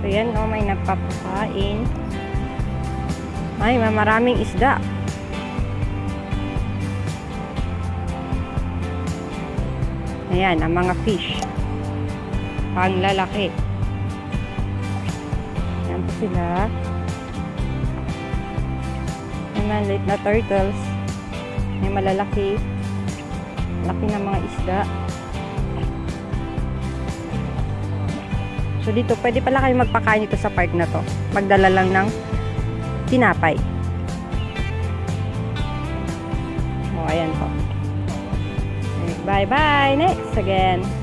So yan o, may nagpapakain. Ay, may maraming isda. Ayan, ang mga fish. Panglalaki. Ayan po sila. May maliit na turtles. May malalaki. Laki ng mga isda. So dito, pwede pala kayo magpakain dito sa park na to. Magdala lang ng tinapay. O, ayan po. Bye-bye. Next again.